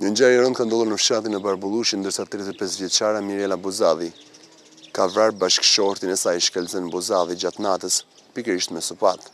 Një ngjarje e rëndë ka ndodhur në fshatin e Barbullushit, ndërsa tridhjetë e pesë vjeçara Mirela Buzalli ka vrarë bashkëshortin e saj Shkëlzen Buzalli gjatë natës, pikërisht me sëpatë.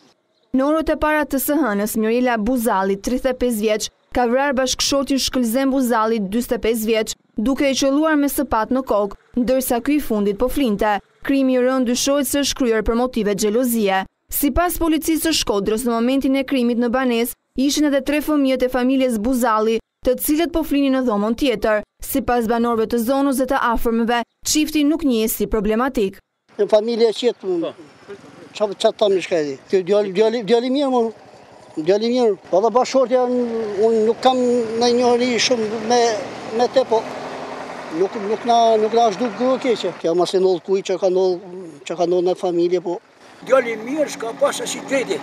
Në orët e para të së hënës, Mirela Buzalli, tridhjetë e pesë vjeç, ka vrarë bashkëshortin Shkëlzen Buzalli, dyzet e pesë vjeç, duke e qëlluar me sëpatë në kokë, ndërsa ky i fundit po flinte. Krimi i rëndë dyshohet se është kryer për motive xhelozie. Sipas Policisë së Shkodrës në momentin e krimit në banesë ishin edhe tre fëmijët e familjes Buzalli, të cilët po flinin në dhomën tjetër. Sipas banorëve të zonës dhe të afërmve, çifti nuk njihej si problematik. Një familje e qetë, çfarë të thonë në shkëdi. Ky djali djali djali mirë më. Djali mirë. Po dhe bashkëshortja unë nuk kam në njohuri shumë me me te po. Nuk nuk na nuk na është duk grue e keqe. Kjo mos i ndodht kuj që ka ndodh që ka ndodh në familje po. Djal i mirë s'ka pas as i vetëm.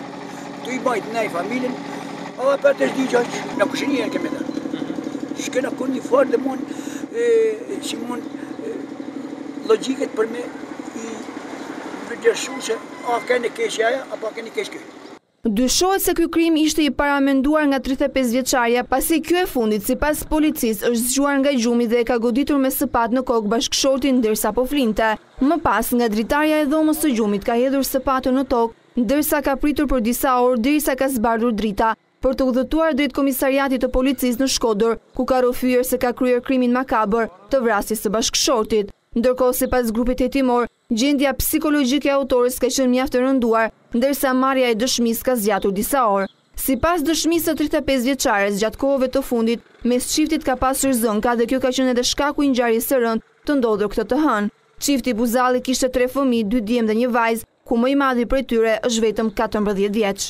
Tu e mbajt ne familjen. Edhe për të s'di gjë, në kushinë e kemi dhënë. Mhm. S'kena kur një farë dhe mund, që mund logikët për me i vëgjëshu se a keni kesh jaja, apo a keni kesh kërë. Dyshohet se ky krim ishte i paramenduar nga tridhjetë e pesë vjeçarja, pasi kjo e fundit sipas policisë është zgjuar nga gjumi dhe e ka goditur me sëpatë në kokë bashkëshortin ndërsa po flinte. Më pas, nga dritarja e dhomës së gjumit ka hedhur sëpatën në tokë, ndërsa ka pritur për disa orë derisa ka zbardhur drita, për të udhëtuar drejt komisariatit të policisë në Shkodër, ku ka rrëfyer se ka kryer krimin makabër të vrasjes së bashkëshortit. Ndërkohë, sipas grupit hetimor, Gjendja psikologjike e autores ka qenë mjaft e rënduar, ndërsa marrja e dëshmisë ka zgjatur disa orë. Sipas dëshmisë së tridhjetë e pesë vjeçares, gjatë kohëve të fundit, mes çiftit ka pasur zënka dhe kjo ka qenë edhe shkaku i ngjarjes së rëndë të ndodhur këtë të hënë. Çifti Buzalli kishte tre fëmijë, dy djem dhe një vajzë, ku më i madhi prej tyre është vetëm katërmbëdhjetë vjeç.